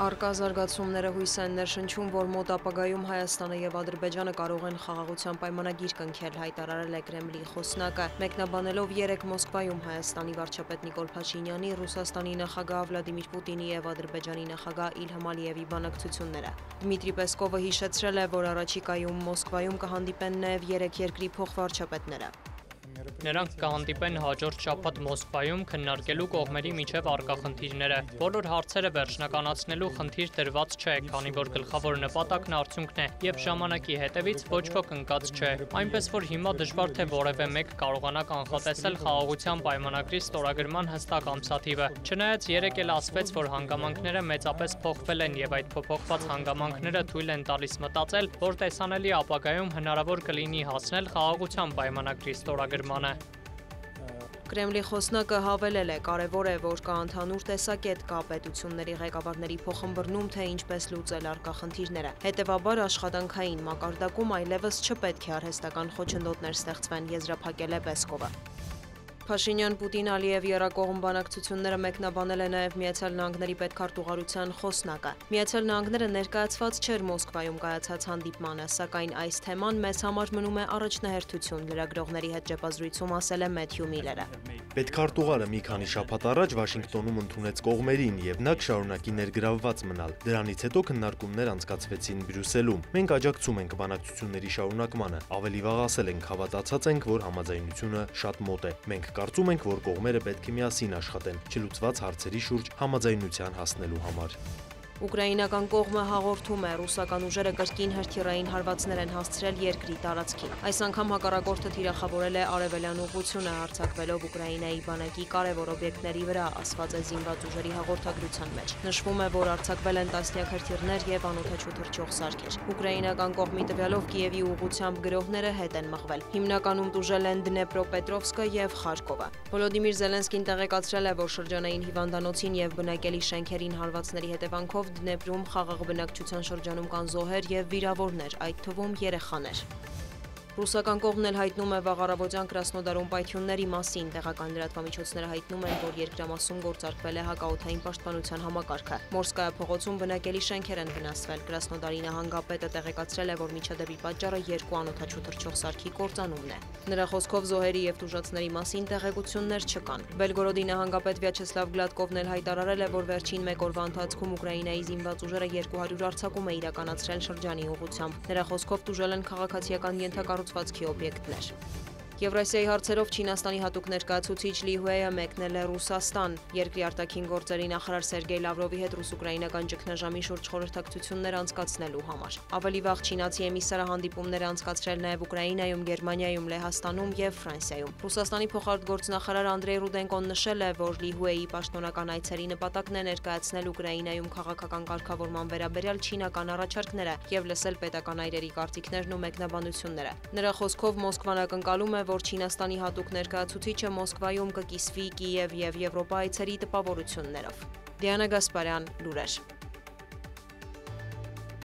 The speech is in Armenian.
Արկա զարգացումները հույս են ներշնչում, որ մոտ ապագայում Հայաստանը եւ Ադրբեջանը կարող են խաղաղության պայմանագիր կնքել, հայտարարել է Կրեմլի խոսնակը, մեկնաբանելով 3 Մոսկվայում Հայաստանի վարչապետ Նիկոլ Փաշինյանի, Ռուսաստանի նախագահ Վլադիմիր Պուտինի եւ Ադրբեջանի նախագահ Իլհամ Ալիևի բանակցությունները։ Դմիտրի Պեսկովը հիշեցրել է, որ առաջիկայում Մոսկվայում կհանդիպեն նաեւ 3 երկրի փոխվարչապետները։ Նրանք կհանդիպեն հաջորդ շաբաթ Մոսկվայում քննարկելու կողմերի միջև արկա խնդիրները։ Բոլոր հարցերը վերջնականացնելու խնդիր դրված չէ, քանի որ գլխավոր նպատակն արդյունքն է եւ ժամանակի հետևից ոչ ոք ընկած չէ։ Այնպես որ հիմա դժվար թե որևէ մեկ կարողանա կանխատեսել խաղաղության պայմանագրի ստորագրման հստակ ամսաթիվը։ Չնայած երեք էլ ասվեց, որ հանգամանքները մեծապես փոխվել են եւ այդ փոփոխված հանգամանքները թույլ են տալիս մտածել, որ տեսանելի ապագայում հնարավոր կլինի հասնել խաղաղության պայմանագրի ստորագրմանը։ Կրեմլի խոսնակը հավելել է, կարևոր է, որ կա ընդհանուր տեսակետ կա պետությունների ղեկավարների փոխմբռնում, թե ինչպես լուծել արկա խնդիրները։ Հետևաբար աշխատանքային մակարդակում այլևս չպետք է արհեստական խոչընդոտներ ստեղծվեն, եզրափակել է Պեսկովը։ Փաշինյան-Պուտին Ալիև երակողմ բանակցությունները մեկնաբանել է նաև Միացյալ Նահանգների պետքարտուղարության խոսնակը։ Միացյալ Նահանգները ներկայացված չէր Մոսկվայում կայացած հանդիպմանը, սակայն այս թեման մեզ համար մնում է առաջնահերթություն, լրագրողների հետ ճեպազրույցում ասել է Մեթյու Միլերը։ Պետքարտուղարը մի քանի շաբաթ առաջ Վաշինգտոնում ընդունեց կողմերին եւ նա կշարունակի ներգրավված մնալ։ Դրանից հետո քննարկումներ անցկացվեցին Բրյուսելում։ Մենք աջակցում ենք բանակցությունների շարունակմանը։ Ավելի վաղ ասել ենք, հավատացած ենք, որ համաձայնությունը շատ մոտ է։ Մենք կարծում ենք, որ կողմերը պետք է միասին աշխատեն չլուծված հարցերի շուրջ համաձայնության հասնելու համար։ Ուկրաինական կողմը հաղորդում է, ռուսական ուժերը կրկին հրթիռային հարվածներ են հասցրել երկրի տարածքին։ Այս անգամ հակառակորդը թիրախավորել է արևելյան ուղղությունը արձակվելով Ուկրաինայի բանակի կարևոր օբյեկտների վրա, ասված է զինված ուժերի հաղորդագրության մեջ։ Նշվում է, որ արձակվել են տասնյակ հրթիռներ եւ անօթաչու թռչող սարքեր։ Ուկրաինական կողմի տվյալով Կիևի ուղղությամբ գրողները հետ են մղվել։ Հիմնականում տուժել են Դնեպրոպետրովսկը եւ Խարկովը։ Վոլոդիմիր Զելենսկին տեղեկացրել է, որ շրջանային հիվանդանոցին եւ բնակելի շենքերին հարվածների հետևանքով Դնեպրում խաղաղ բնակչության շրջանում կան զոհեր եւ վիրավորներ, այդ թվում երեխաներ։ Ռուսական կողմն էլ հայտնում է վաղ առավոտյան Կրասնոդարում պայթյունների մասին։ Տեղական լրատվամիջոցները հայտնում են, որ երկրամասում գործարկվել է հակաօթային պաշտպանության համակարգը։ Մորսկայա փողոցում բնակելի շենքեր են վնասվել։ Կրասնոդարի նահանգապետը տեղեկացրել է, որ միջադեպի պատճառը երկու անօթաչու թռչող սարքի կործանումն է։ Նրա խոսքով զոհերի եւ տուժածների մասին տեղեկություններ չկան։ Բելգորոդի նահանգապետ Վյաչեսլավ Գլադկովն էլ հայտարարել է, որ վերջին մեկ օրվա ընթացքում Ուկրաինայի զինված ուժերը 200 արձակում է իրականացրել շրջանի ուղությամբ։ Նրա խոսքով տուժել են քաղաքացիական wrocławski obiekt leży. Եվրասիայի հարցերով Չինաստանի հատուկ ներկայացուցիչ Լի Հուեյը մեկնել է Ռուսաստան։ Երկրի արտաքին գործերի նախարար Սերգեյ Լավրովի հետ ռուս-ուկրաինական ճգնաժամի շուրջ խորհրդակցություններ անցկացնելու համար։ Ավելի վաղ չինացի էմիսարը հանդիպումներ անցկացրել նաև Ուկրաինայում, Գերմանիայում, Լեհաստանում եւ Ֆրանսիայում։ Ռուսաստանի փոխարտգործնախարար Անդրեյ Ռուդենկոն նշել է, որ Լի Հուեյի պաշտոնական այցերի նպատակն է ներկայացնել Ուկրաինայում քաղաքական կարգավորման վերաբերյալ չինական առաջարկները եւ լսել պետական այրերի կարծիքներն ու մեկնաբանությունները։ Նրա խոսքով Մոսկվան ակնկալում է, որ Չինաստանի հատուկ ներկայացուցիչը Մոսկվայում կկիսվի Կիև եւ Եվրոպա այցերի տպավորություններով։ Դիանա Գասպարյան, լուրեր։